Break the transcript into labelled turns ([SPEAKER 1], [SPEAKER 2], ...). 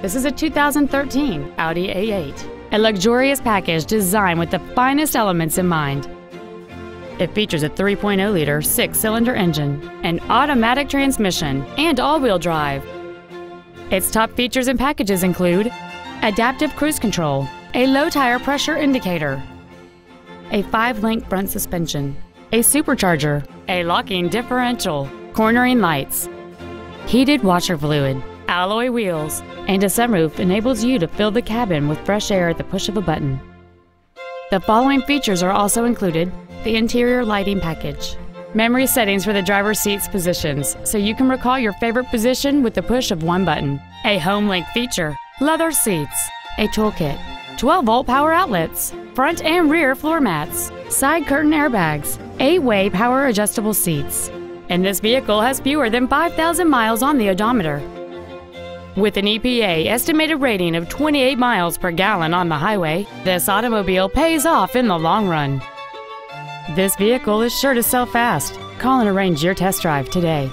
[SPEAKER 1] This is a 2013 Audi A8, a luxurious package designed with the finest elements in mind. It features a 3.0-liter six-cylinder engine, an automatic transmission, and all-wheel drive. Its top features and packages include adaptive cruise control, a low tire pressure indicator, a 5-link front suspension, a supercharger, a locking differential, cornering lights, heated washer fluid, alloy wheels, and a sunroof enables you to fill the cabin with fresh air at the push of a button. The following features are also included the interior lighting package, memory settings for the driver's seat's positions so you can recall your favorite position with the push of one button, a home link feature, leather seats, a toolkit, 12 volt power outlets, front and rear floor mats, side curtain airbags, 8 way power adjustable seats. And this vehicle has fewer than 5,000 miles on the odometer. With an EPA estimated rating of 28 miles per gallon on the highway, this automobile pays off in the long run. This vehicle is sure to sell fast. Call and arrange your test drive today.